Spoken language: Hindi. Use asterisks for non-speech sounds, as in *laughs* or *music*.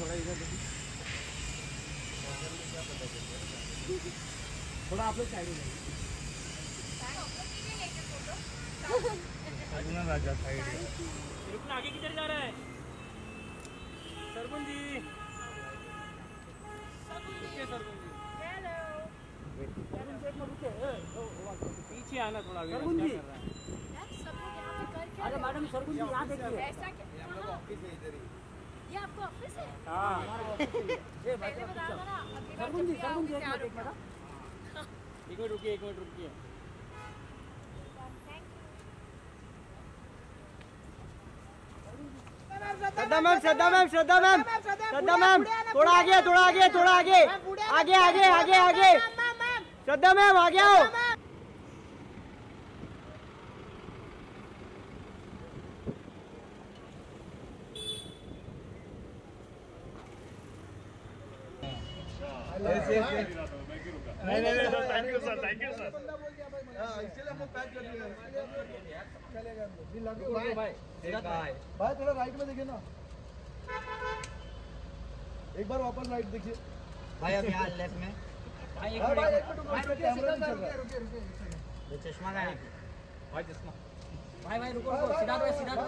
थोड़ा इधर थोड़ा आप लोग साइड हो जाइए। *laughs* राजा साइड रुकना आगे किधर जा रहा है। सरपंच जी। सरपंच जी। पीछे आना थोड़ा अभी जी। क्या कर रहा है? सब लोग यहाँ पे कर क्या अरे मैडम सरगुन जी यहाँ देखिए। ऐसा क्या? हाँ, ये आपका ऑफ़िस है? हाँ। *laughs* है। सरगुन जब जी सरगुन जी एक मिनट रुकिए एक मिनट रुकिए। Shraddha ma'am Shraddha ma'am Shraddha ma'am Shraddha ma'am. थोड़ा आगे थोड़ा आगे थोड़ा आगे। आगे आगे आगे आगे। श्रद्धा मैम, आगे आओ। नहीं नहीं नहीं sir thank you sir thank you sir भाई थोड़ा राइट में देखिए ना। एक बार वापस राइट देखिए। भाई अब यहाँ लेफ़्ट में। भाई हाँ भाई एक मिनट रुको, कैमरा है ये चश्मा का है। भाई चश्मा। भाई भाई रुको भाई, रुको भाई, सीधा दो